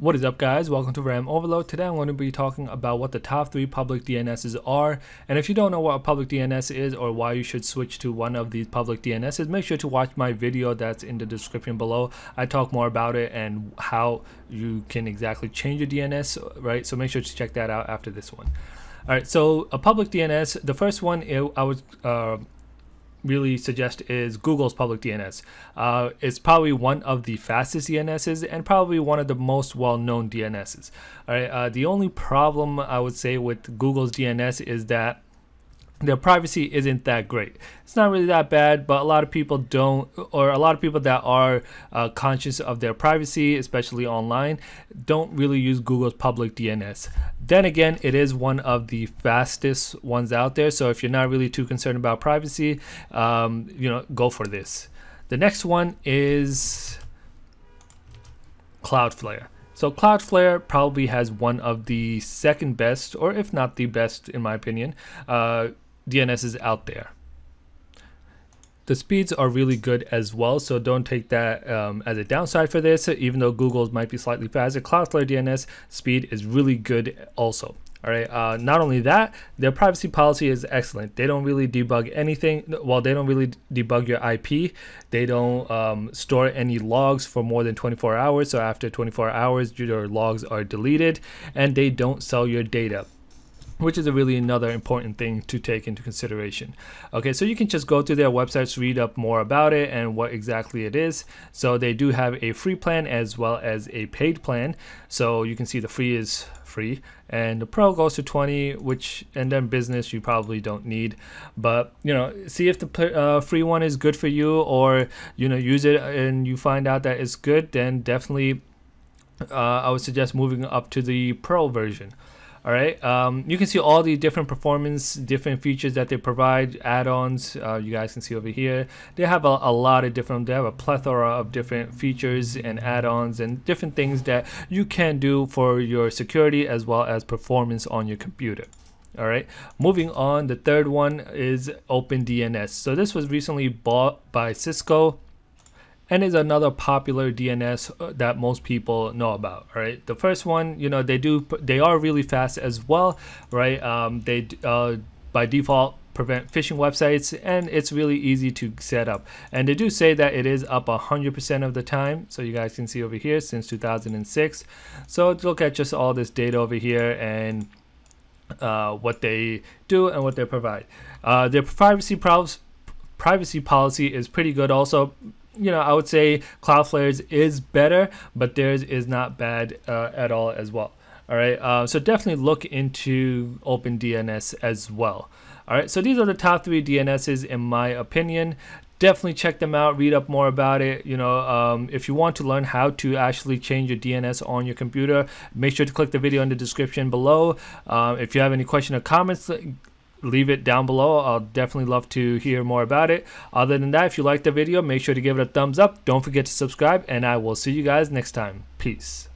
What is up guys, welcome to RAM Overload. Today I'm going to be talking about what the top 3 public DNSs are and if you don't know what a public DNS is or why you should switch to one of these public DNSs, make sure to watch my video that's in the description below. I talk more about it and how you can exactly change your DNS, right? So make sure to check that out after this one. Alright, so a public DNS, the first one I was uh, really suggest is Google's public DNS. Uh, it's probably one of the fastest DNSs and probably one of the most well-known DNSs. All right, uh, the only problem I would say with Google's DNS is that their privacy isn't that great. It's not really that bad, but a lot of people don't, or a lot of people that are uh, conscious of their privacy, especially online, don't really use Google's public DNS. Then again, it is one of the fastest ones out there. So if you're not really too concerned about privacy, um, you know, go for this. The next one is Cloudflare. So Cloudflare probably has one of the second best, or if not the best, in my opinion, uh, DNS is out there. The speeds are really good as well, so don't take that um, as a downside for this. Even though Google's might be slightly faster, Cloudflare DNS speed is really good also. All right. Uh, not only that, their privacy policy is excellent. They don't really debug anything. Well, they don't really debug your IP. They don't um, store any logs for more than 24 hours. So after 24 hours, your logs are deleted, and they don't sell your data which is a really another important thing to take into consideration. Okay, so you can just go to their websites, read up more about it and what exactly it is. So they do have a free plan as well as a paid plan. So you can see the free is free and the pro goes to 20 which and then business you probably don't need but you know see if the uh, free one is good for you or you know use it and you find out that it's good then definitely uh, I would suggest moving up to the pro version all right um, you can see all the different performance different features that they provide add-ons uh, you guys can see over here. They have a, a, lot of different they have a plethora of different features and add-ons and different things that you can do for your security as well as performance on your computer. All right moving on the third one is OpenDNS so this was recently bought by Cisco and is another popular DNS uh, that most people know about. Right, the first one, you know, they do they are really fast as well, right? Um, they uh, by default prevent phishing websites and it's really easy to set up and they do say that it is up 100% of the time so you guys can see over here since 2006 so look at just all this data over here and uh, what they do and what they provide uh, their privacy privacy policy is pretty good also you know, I would say Cloudflare's is better, but theirs is not bad uh, at all as well. All right, uh, so definitely look into OpenDNS as well. All right, so these are the top three DNSs in my opinion. Definitely check them out, read up more about it. You know, um, if you want to learn how to actually change your DNS on your computer, make sure to click the video in the description below. Um, if you have any question or comments, leave it down below. I'll definitely love to hear more about it. Other than that, if you liked the video, make sure to give it a thumbs up. Don't forget to subscribe, and I will see you guys next time. Peace.